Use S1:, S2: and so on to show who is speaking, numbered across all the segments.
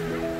S1: 어른.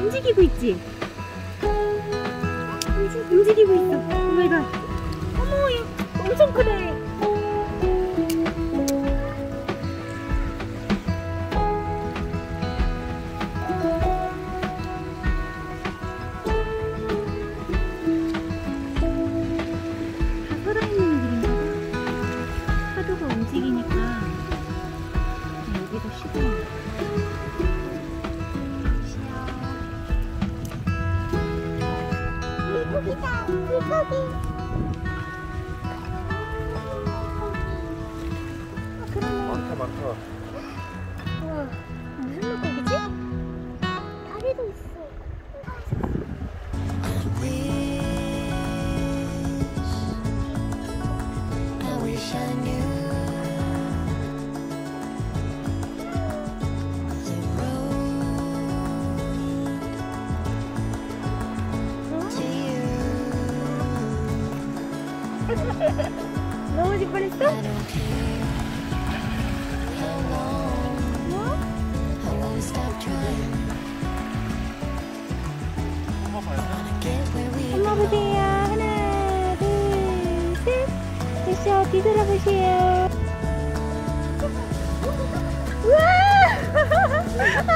S1: 움직이고 있지?
S2: 물고기다 물고기 아,
S3: 많다 많다.
S2: 너무 짓뻔했어? 엄마 뭐? 보세요. 하나 둘셋. 으쌰 뒤돌아보세요. 우와!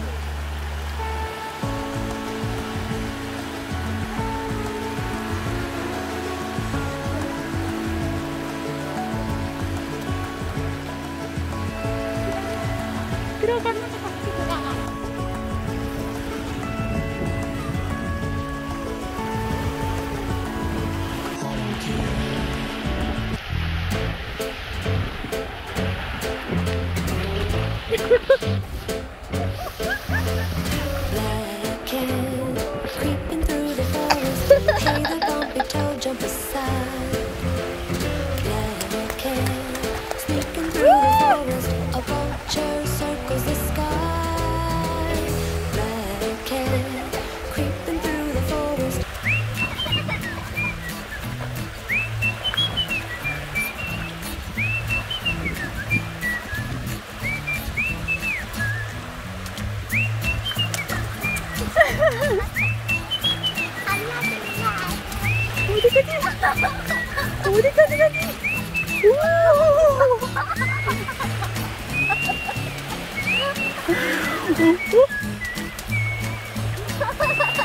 S2: 黒髪 Oh,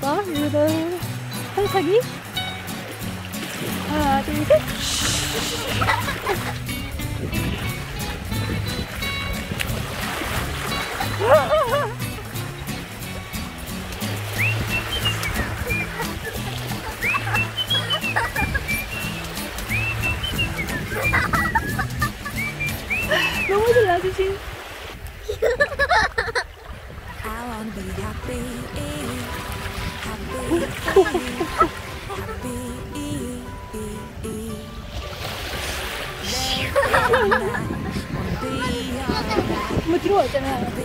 S2: 봐봐 이거를 한차기 하나 둘셋. 너무 잘나주신
S4: мы трёте,
S2: наверное.